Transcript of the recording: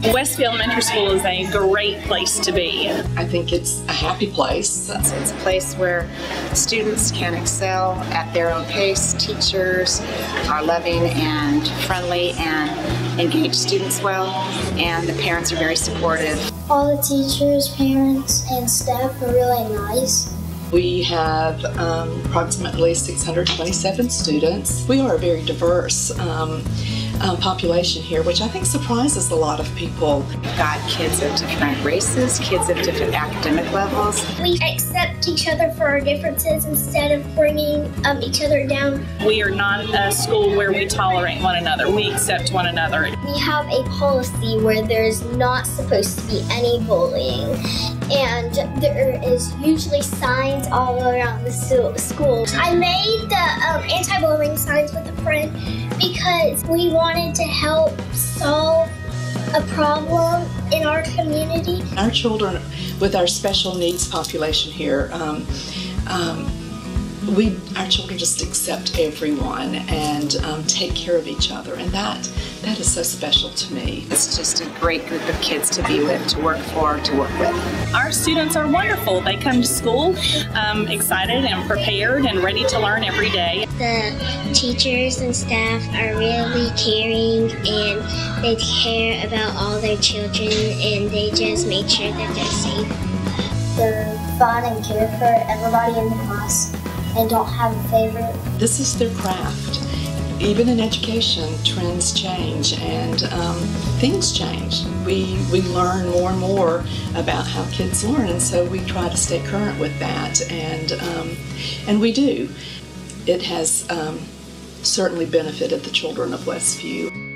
Westview Elementary School is a great place to be. I think it's a happy place. It's, it's a place where students can excel at their own pace. Teachers are loving and friendly and engage students well, and the parents are very supportive. All the teachers, parents, and staff are really nice. We have um, approximately 627 students. We are very diverse um, um, population here, which I think surprises a lot of people. We've got kids of different races, kids of different academic levels. We accept each other for our differences instead of bringing um, each other down. We are not a school where we tolerate one another. We accept one another. We have a policy where there's not supposed to be any bullying and there is usually signs all around the school. I made the um, anti-bullying signs with a friend because we wanted to help solve a problem in our community. Our children with our special needs population here, um, um, we our children just accept everyone and um, take care of each other, and that that is so special to me. It's just a great group of kids to be with, to work for, to work with. Our students are wonderful. They come to school um, excited and prepared and ready to learn every day. The teachers and staff are really caring and they care about all their children and they just make sure that they're safe. They're fun and care for everybody in the class and don't have a favorite. This is their craft. Even in education, trends change and um, things change. We, we learn more and more about how kids learn, and so we try to stay current with that, and, um, and we do. It has um, certainly benefited the children of Westview.